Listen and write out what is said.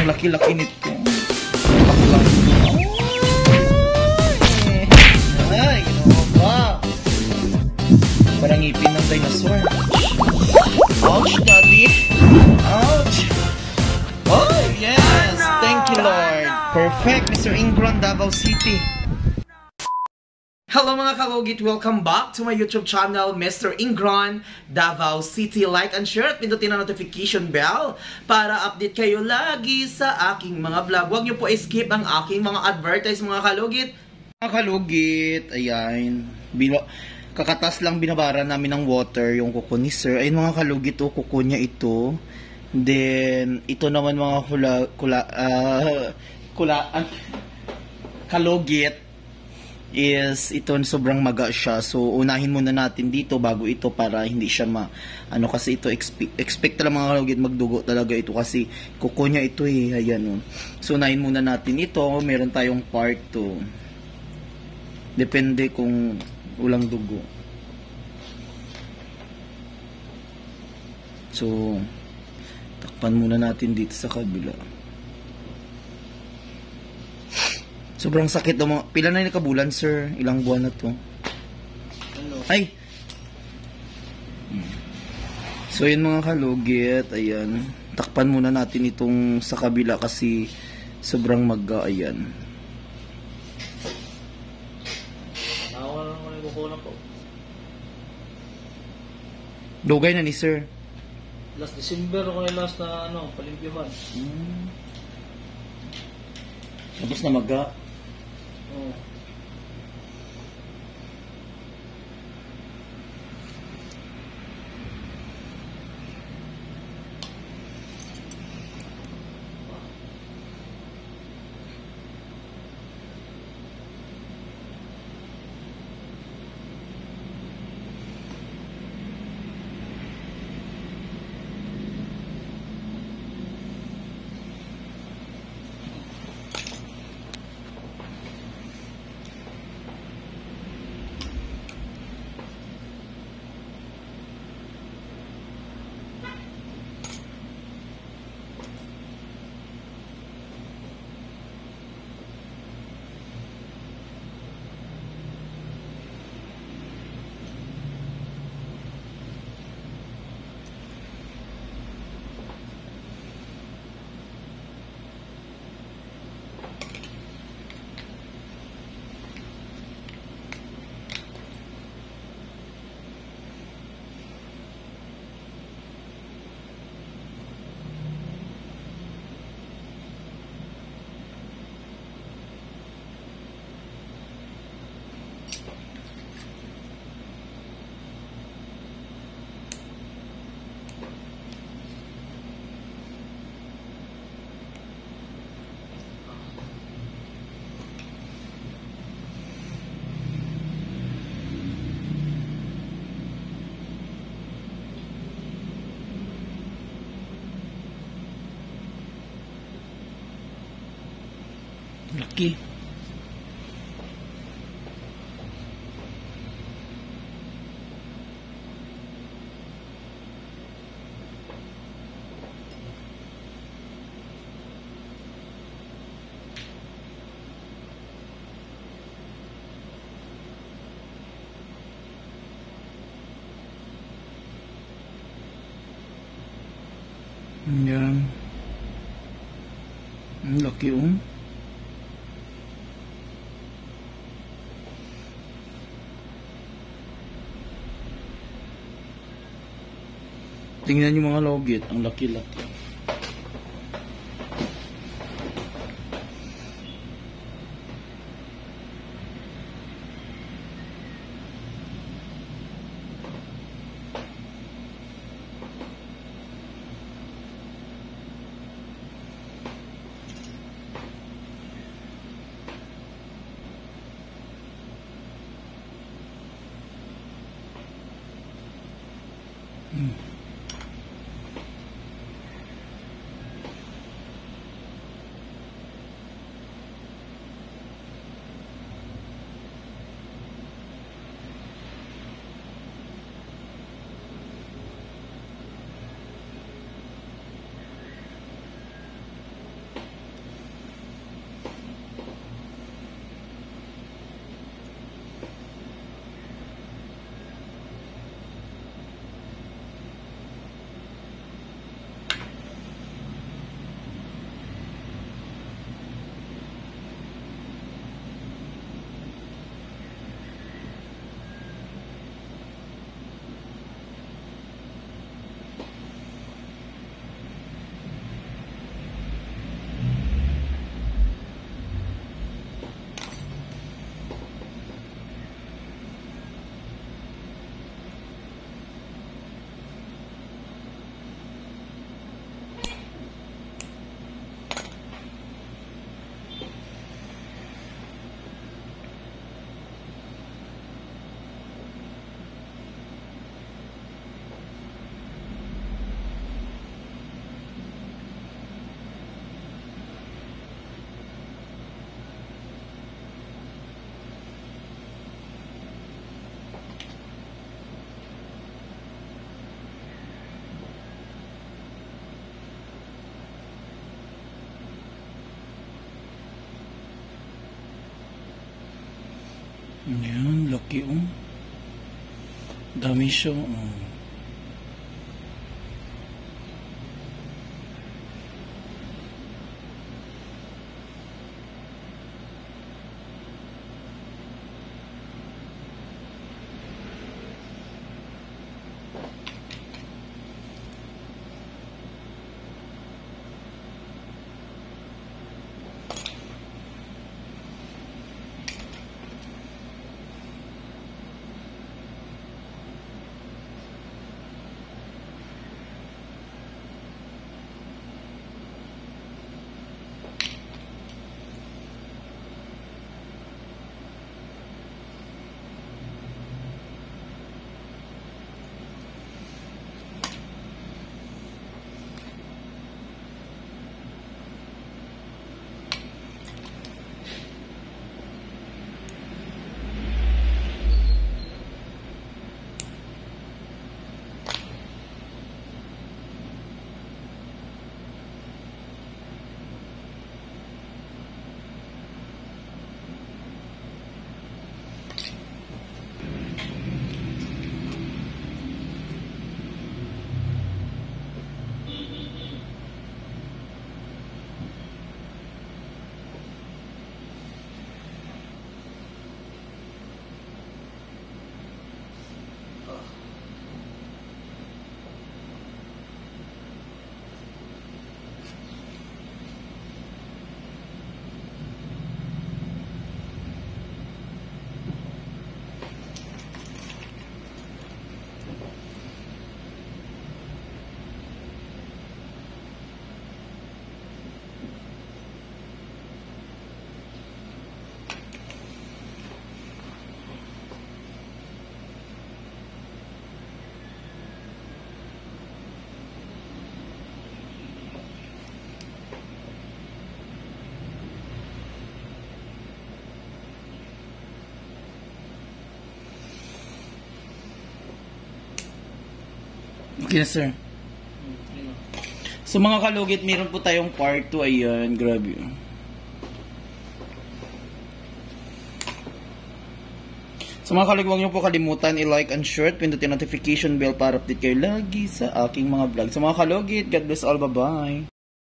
Ang laki-laki nito. Baklang. Ay! Parang ngipin ng dinosaur. Ouch, daddy. Ouch. Oh, yes. Thank you, Lord. Perfect, Mr. Ingron, Davao City. Hello mga kalugit! Welcome back to my YouTube channel, Mr. Ingron, Davao City. Like and share at pindutin ang notification bell para update kayo lagi sa aking mga vlog. Huwag niyo po skip ang aking mga advertise mga kalugit. Mga kalugit, ayan. Bino kakatas lang binabara namin ng water yung kuko ni sir. Ayun mga kalugit, o kuko niya ito. Then, ito naman mga kula, kula, ah, kula, ah, kalugit is ito sobrang maga siya. So unahin muna natin dito bago ito para hindi siya ma ano kasi ito expect, expect talaga mga kalugit magdugo talaga ito kasi kuko niya ito eh ayan oh. So unahin muna natin ito, meron tayong part 2. Depende kung ulang dugo. So takpan muna natin dito sa kabila. Sobrang sakit daw mga... Pila na yung nakabulan, sir? Ilang buwan na to? Ano? Ay! So, yun mga kalugit. Ayan. Takpan muna natin itong sa kabila kasi sobrang magga. Ayan. Ng kukulang ko. Dugay na ni sir. Last December ako yung last na ano, palimpyuhan. Hmm. Tapos na magga. 嗯。kia Dạ. Luật kiểu Tingnan yung mga logit, ang laki-laki. Oh. Dami siya oh. Na, sir. So mga kalugit, meron po tayong part 2. Ayan, grabe. So mga kalugit, huwag niyo po kalimutan i-like and share, pindutin notification bell para update kayo lagi sa aking mga vlog. So mga kalugit, God bless all, bye-bye.